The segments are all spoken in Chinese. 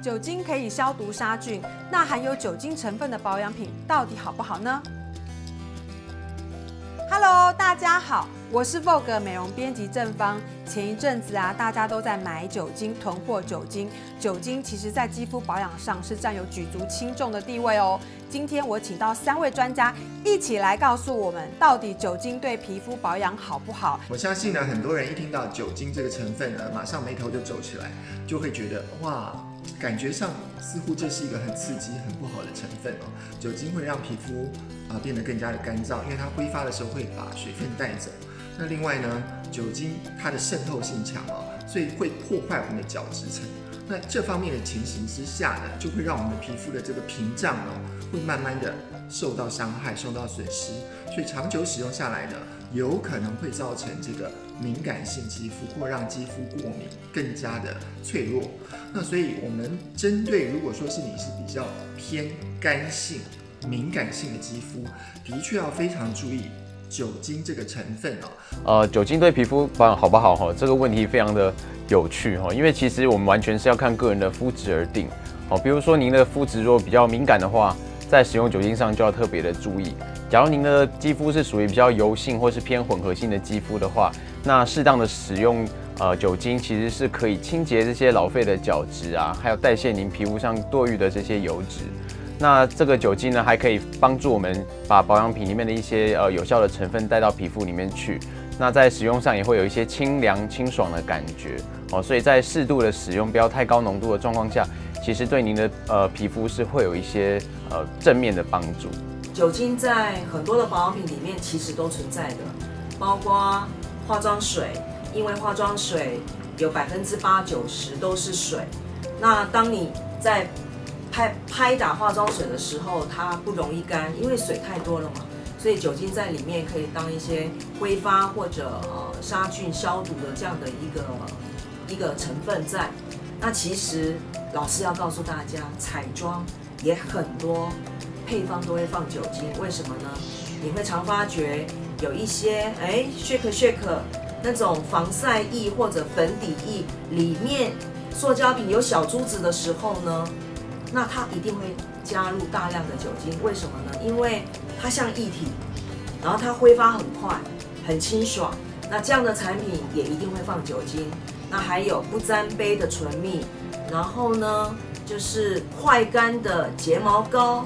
酒精可以消毒杀菌，那含有酒精成分的保养品到底好不好呢？Hello，大家好，我是 Vogue 美容编辑郑芳。前一阵子啊，大家都在买酒精、囤货酒精。酒精其实在肌肤保养上是占有举足轻重的地位哦。今天我请到三位专家一起来告诉我们，到底酒精对皮肤保养好不好？我相信呢，很多人一听到酒精这个成分呢，马上眉头就皱起来，就会觉得哇。感觉上似乎这是一个很刺激、很不好的成分哦。酒精会让皮肤啊变得更加的干燥，因为它挥发的时候会把水分带走。那另外呢，酒精它的渗透性强哦，所以会破坏我们的角质层。那这方面的情形之下呢，就会让我们的皮肤的这个屏障哦，会慢慢的受到伤害、受到损失。所以长久使用下来呢，有可能会造成这个敏感性肌肤，或让肌肤过敏更加的脆弱。那所以，我们针对如果说是你是比较偏干性、敏感性的肌肤，的确要非常注意酒精这个成分哦。呃，酒精对皮肤保养好不好？哈，这个问题非常的有趣哈，因为其实我们完全是要看个人的肤质而定。好，比如说您的肤质如果比较敏感的话，在使用酒精上就要特别的注意。假如您的肌肤是属于比较油性或是偏混合性的肌肤的话，那适当的使用呃酒精其实是可以清洁这些老废的角质啊，还有代谢您皮肤上多余的这些油脂。那这个酒精呢，还可以帮助我们把保养品里面的一些呃有效的成分带到皮肤里面去。那在使用上也会有一些清凉清爽的感觉哦。所以在适度的使用，不要太高浓度的状况下，其实对您的呃皮肤是会有一些呃正面的帮助。酒精在很多的保养品里面其实都存在的，包括化妆水，因为化妆水有百分之八九十都是水。那当你在拍拍打化妆水的时候，它不容易干，因为水太多了嘛，所以酒精在里面可以当一些挥发或者呃杀菌消毒的这样的一个一个成分在。那其实老师要告诉大家，彩妆也很多。配方都会放酒精，为什么呢？你会常发觉有一些哎，shake shake 那种防晒液或者粉底液里面塑胶瓶有小珠子的时候呢，那它一定会加入大量的酒精，为什么呢？因为它像液体，然后它挥发很快，很清爽。那这样的产品也一定会放酒精。那还有不沾杯的唇蜜，然后呢，就是快干的睫毛膏。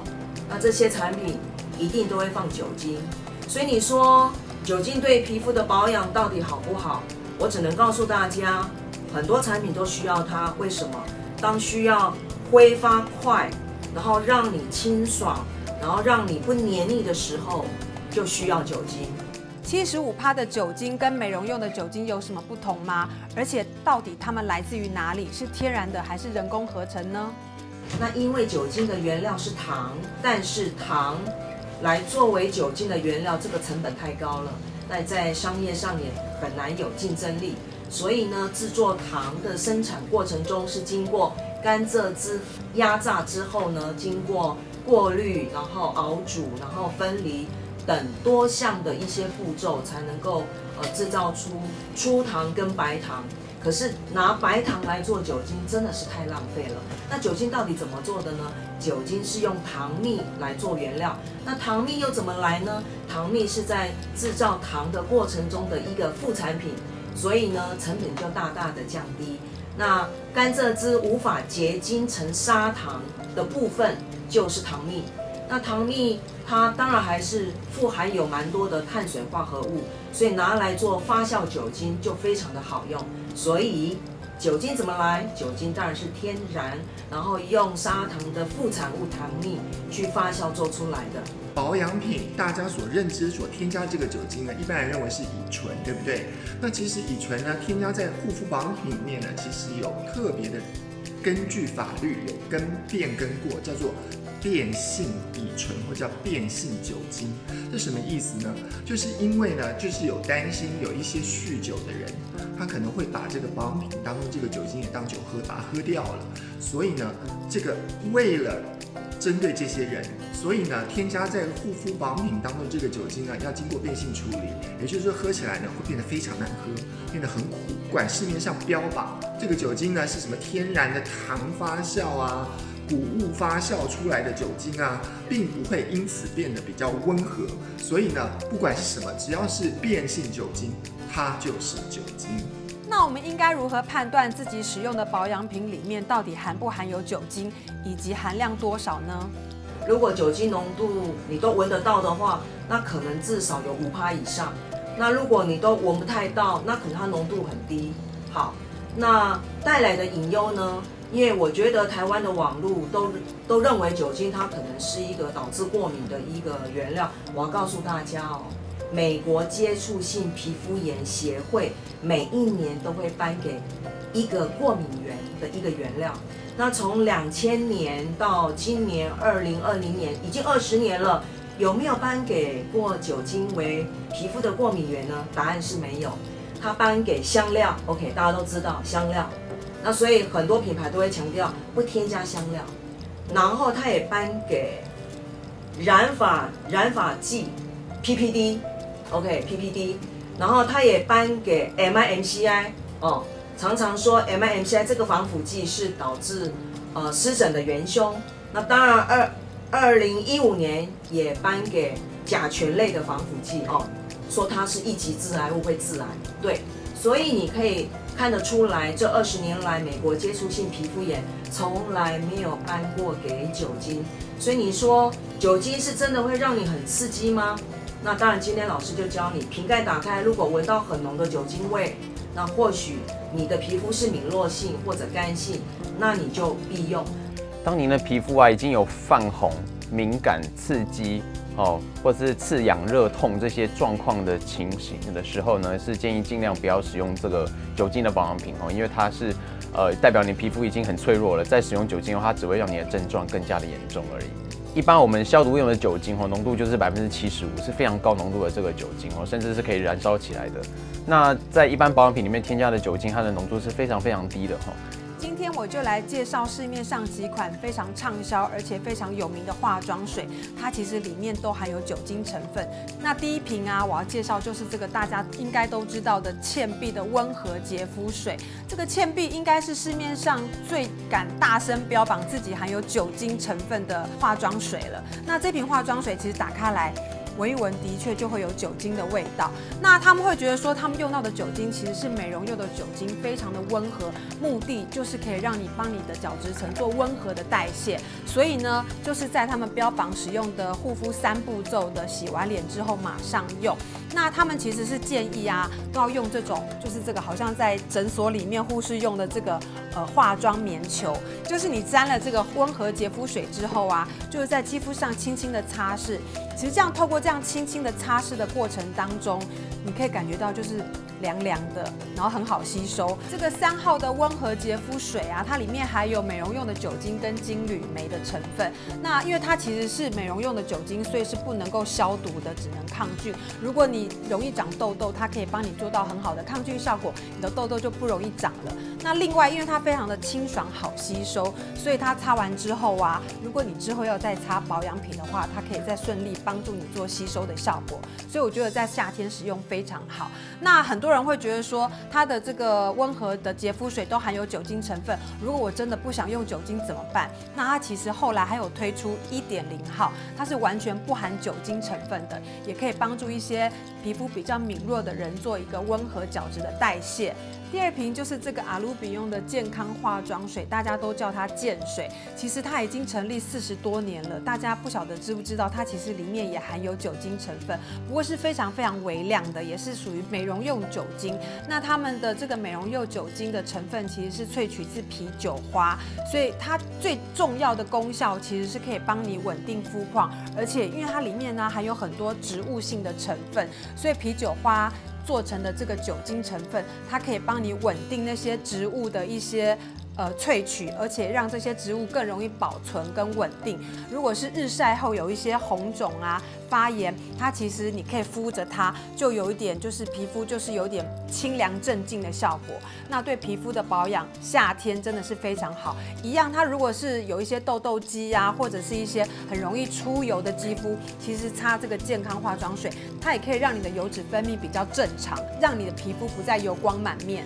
那这些产品一定都会放酒精，所以你说酒精对皮肤的保养到底好不好？我只能告诉大家，很多产品都需要它。为什么？当需要挥发快，然后让你清爽，然后让你不黏腻的时候，就需要酒精。七十五帕的酒精跟美容用的酒精有什么不同吗？而且到底它们来自于哪里？是天然的还是人工合成呢？那因为酒精的原料是糖，但是糖来作为酒精的原料，这个成本太高了，那在商业上也很难有竞争力。所以呢，制作糖的生产过程中是经过甘蔗汁压榨之后呢，经过过滤，然后熬煮，然后分离等多项的一些步骤，才能够呃制造出粗糖跟白糖。可是拿白糖来做酒精真的是太浪费了。那酒精到底怎么做的呢？酒精是用糖蜜来做原料。那糖蜜又怎么来呢？糖蜜是在制造糖的过程中的一个副产品，所以呢成本就大大的降低。那甘蔗汁无法结晶成砂糖的部分就是糖蜜。那糖蜜它当然还是富含有蛮多的碳水化合物，所以拿来做发酵酒精就非常的好用。所以酒精怎么来？酒精当然是天然，然后用砂糖的副产物糖蜜去发酵做出来的。保养品大家所认知所添加这个酒精呢，一般人认为是乙醇，对不对？那其实乙醇呢，添加在护肤保养品里面呢，其实有特别的根据法律有跟变更过，叫做。变性乙醇或叫变性酒精，这什么意思呢？就是因为呢，就是有担心有一些酗酒的人，他可能会把这个保养品当中这个酒精也当酒喝，把它喝掉了。所以呢，这个为了针对这些人，所以呢，添加在护肤保养品当中这个酒精呢，要经过变性处理，也就是说喝起来呢会变得非常难喝，变得很苦。管市面上标榜这个酒精呢是什么天然的糖发酵啊、谷物发酵出来的酒精啊，并不会因此变得比较温和。所以呢，不管是什么，只要是变性酒精，它就是酒精。那我们应该如何判断自己使用的保养品里面到底含不含有酒精，以及含量多少呢？如果酒精浓度你都闻得到的话，那可能至少有五趴以上。那如果你都闻不太到，那可能它浓度很低。好，那带来的隐忧呢？因为我觉得台湾的网络都都认为酒精它可能是一个导致过敏的一个原料。我要告诉大家哦，美国接触性皮肤炎协会每一年都会颁给一个过敏源的一个原料。那从两千年到今年二零二零年，已经二十年了，有没有颁给过酒精为皮肤的过敏源呢？答案是没有。它颁给香料，OK，大家都知道香料。那所以很多品牌都会强调不添加香料。然后它也颁给染发染发剂 PPD，OK，PPD。然后它也颁给 MIMCI 哦。常常说 M I M C I 这个防腐剂是导致呃湿疹的元凶。那当然，二二零一五年也颁给甲醛类的防腐剂哦，说它是一级致癌物会致癌。对，所以你可以看得出来，这二十年来美国接触性皮肤炎从来没有颁过给酒精。所以你说酒精是真的会让你很刺激吗？那当然，今天老师就教你，瓶盖打开，如果闻到很浓的酒精味。那或许你的皮肤是敏弱性或者干性，那你就必用。当您的皮肤啊已经有泛红、敏感、刺激哦，或是刺痒、热痛这些状况的情形的时候呢，是建议尽量不要使用这个酒精的保养品哦，因为它是呃代表你皮肤已经很脆弱了，再使用酒精的话，只会让你的症状更加的严重而已。一般我们消毒用的酒精哦，浓度就是百分之七十五，是非常高浓度的这个酒精哦，甚至是可以燃烧起来的。那在一般保养品里面添加的酒精，它的浓度是非常非常低的哈。今天我就来介绍市面上几款非常畅销而且非常有名的化妆水，它其实里面都含有酒精成分。那第一瓶啊，我要介绍就是这个大家应该都知道的倩碧的温和洁肤水。这个倩碧应该是市面上最敢大声标榜自己含有酒精成分的化妆水了。那这瓶化妆水其实打开来。闻一闻，的确就会有酒精的味道。那他们会觉得说，他们用到的酒精其实是美容用的酒精，非常的温和，目的就是可以让你帮你的角质层做温和的代谢。所以呢，就是在他们标榜使用的护肤三步骤的，洗完脸之后马上用。那他们其实是建议啊，都要用这种，就是这个好像在诊所里面护士用的这个呃化妆棉球，就是你沾了这个温和洁肤水之后啊，就是在肌肤上轻轻的擦拭。其实这样透过这样轻轻的擦拭的过程当中，你可以感觉到就是凉凉的，然后很好吸收。这个三号的温和洁肤水啊，它里面还有美容用的酒精跟金缕梅的成分。那因为它其实是美容用的酒精，所以是不能够消毒的，只能抗菌。如果你容易长痘痘，它可以帮你做到很好的抗菌效果，你的痘痘就不容易长了。那另外，因为它非常的清爽好吸收，所以它擦完之后啊，如果你之后要再擦保养品的话，它可以再顺利帮助你做吸收的效果。所以我觉得在夏天使用非常好。那很多人会觉得说，它的这个温和的洁肤水都含有酒精成分，如果我真的不想用酒精怎么办？那它其实后来还有推出一点零号，它是完全不含酒精成分的，也可以帮助一些皮肤比较敏弱的人做一个温和角质的代谢。第二瓶就是这个阿鲁比用的健康化妆水，大家都叫它健水。其实它已经成立四十多年了，大家不晓得知不知道，它其实里面也含有酒精成分，不过是非常非常微量的，也是属于美容用酒精。那他们的这个美容用酒精的成分其实是萃取自啤酒花，所以它最重要的功效其实是可以帮你稳定肤况，而且因为它里面呢含有很多植物性的成分，所以啤酒花。做成的这个酒精成分，它可以帮你稳定那些植物的一些呃萃取，而且让这些植物更容易保存跟稳定。如果是日晒后有一些红肿啊、发炎，它其实你可以敷着它，就有一点就是皮肤就是有点清凉镇静的效果。那对皮肤的保养，夏天真的是非常好。一样，它如果是有一些痘痘肌啊，或者是一些很容易出油的肌肤，其实擦这个健康化妆水，它也可以让你的油脂分泌比较正常，让你的皮肤不再油光满面。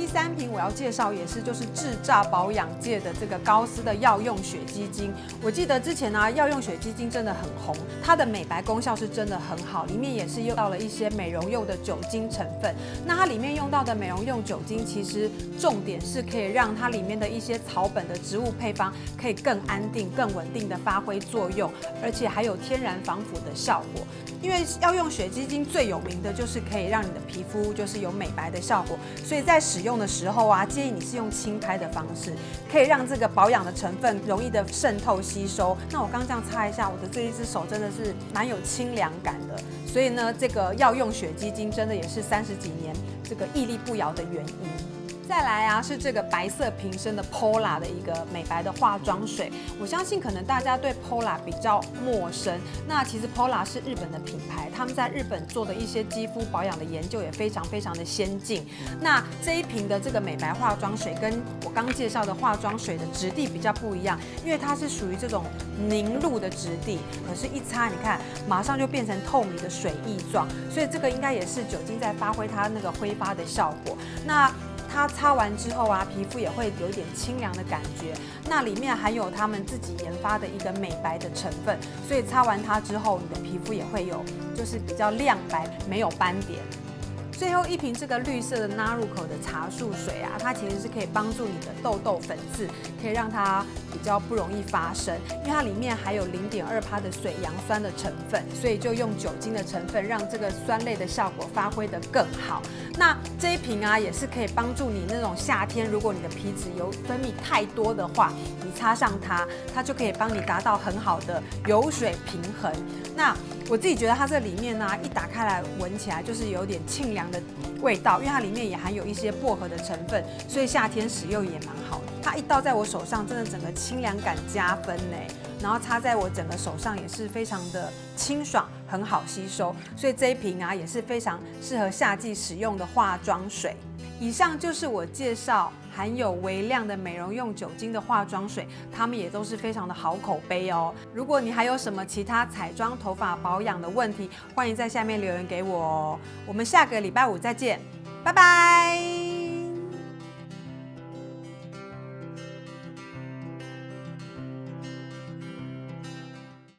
第三瓶我要介绍也是就是制造保养界的这个高丝的药用血肌精。我记得之前呢，药用血肌精真的很红，它的美白功效是真的很好，里面也是用到了一些美容用的酒精成分。那它里面用到的美容用酒精，其实重点是可以让它里面的一些草本的植物配方可以更安定、更稳定的发挥作用，而且还有天然防腐的效果。因为药用血肌精最有名的就是可以让你的皮肤就是有美白的效果，所以在使用用的时候啊，建议你是用轻拍的方式，可以让这个保养的成分容易的渗透吸收。那我刚这样擦一下，我的这一只手真的是蛮有清凉感的，所以呢，这个药用雪肌精真的也是三十几年这个屹立不摇的原因。再来啊，是这个白色瓶身的 Pola 的一个美白的化妆水。我相信可能大家对 Pola 比较陌生。那其实 Pola 是日本的品牌，他们在日本做的一些肌肤保养的研究也非常非常的先进。那这一瓶的这个美白化妆水跟我刚介绍的化妆水的质地比较不一样，因为它是属于这种凝露的质地，可是，一擦你看，马上就变成透明的水液状，所以这个应该也是酒精在发挥它那个挥发的效果。那它擦完之后啊，皮肤也会有一点清凉的感觉。那里面含有他们自己研发的一个美白的成分，所以擦完它之后，你的皮肤也会有就是比较亮白，没有斑点。最后一瓶这个绿色的纳入口的茶树水啊，它其实是可以帮助你的痘痘粉刺，可以让它比较不容易发生，因为它里面含有零点二帕的水杨酸的成分，所以就用酒精的成分让这个酸类的效果发挥得更好。那这一瓶啊，也是可以帮助你那种夏天，如果你的皮脂油分泌太多的话，擦上它，它就可以帮你达到很好的油水平衡。那我自己觉得它这里面呢，一打开来闻起来就是有点清凉的味道，因为它里面也含有一些薄荷的成分，所以夏天使用也蛮好的。它一倒在我手上，真的整个清凉感加分呢。然后擦在我整个手上也是非常的清爽，很好吸收。所以这一瓶啊也是非常适合夏季使用的化妆水。以上就是我介绍。含有微量的美容用酒精的化妆水，它们也都是非常的好口碑哦。如果你还有什么其他彩妆、头发保养的问题，欢迎在下面留言给我哦。我们下个礼拜五再见，拜拜。